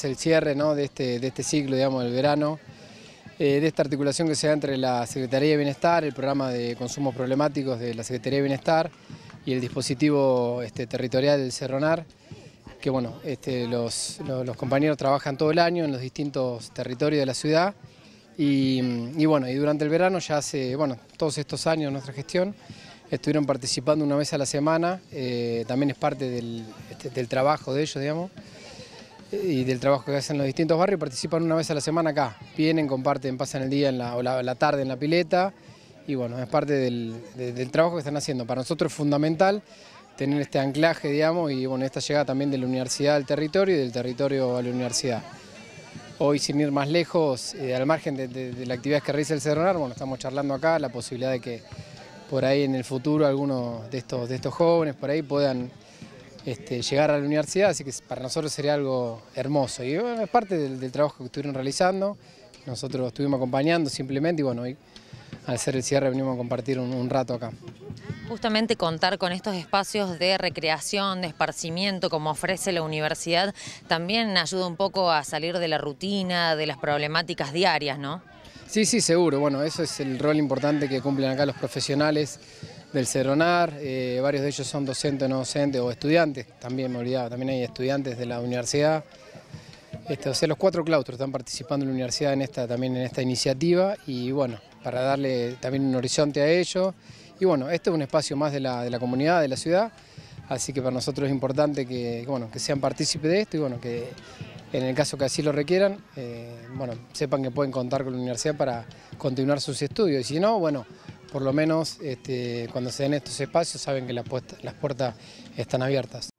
es el cierre de, este, de este ciclo, digamos, del verano, eh, de esta articulación que se da entre la Secretaría de Bienestar, el programa de consumos problemáticos de la Secretaría de Bienestar y el dispositivo este, territorial del Cerronar, que bueno, este, los, compañeros trabajan todo el año en los distintos territorios de la ciudad y, bueno, y durante el verano ya hace, bueno, todos estos años nuestra gestión, estuvieron participando una vez a la semana, eh, también es parte este, del, trabajo de ellos, digamos, y del trabajo que hacen en los distintos barrios, participan una vez a la semana acá, vienen, comparten, pasan el día en la, o la, tarde en la pileta, y bueno, es parte del, trabajo que están haciendo. Para nosotros es fundamental tener este anclaje, digamos, y bueno, esta llegada también de la universidad al territorio y del territorio a la universidad. Hoy, sin ir más lejos, eh, al margen de, la actividad que realiza el Cerronar, bueno, estamos charlando acá, la posibilidad de que por ahí en el futuro algunos de estos, de estos jóvenes por ahí puedan este, llegar a la universidad, así que para nosotros sería algo hermoso. Y bueno, es parte del, trabajo que estuvieron realizando, nosotros estuvimos acompañando simplemente y bueno, hoy al ser el cierre venimos a compartir un, rato acá. Justamente contar con estos espacios de recreación, de esparcimiento como ofrece la universidad, también ayuda un poco a salir de la rutina, de las problemáticas diarias, ¿no? Sí, sí, seguro. Bueno, eso es el rol importante que cumplen acá los profesionales del Ceronar. Eh, varios de ellos son docentes, no docentes o estudiantes. También me también hay estudiantes de la universidad. Este, o sea, los cuatro claustros están participando en la universidad en esta, también en esta iniciativa y bueno, para darle también un horizonte a ellos. Y bueno, este es un espacio más de la, de la comunidad, de la ciudad, así que para nosotros es importante que, bueno, que sean partícipes de esto y bueno, que en el caso que así lo requieran, eh, bueno, sepan que pueden contar con la universidad para continuar sus estudios. Y si no, bueno, por lo menos este, cuando se den estos espacios saben que las puertas están abiertas.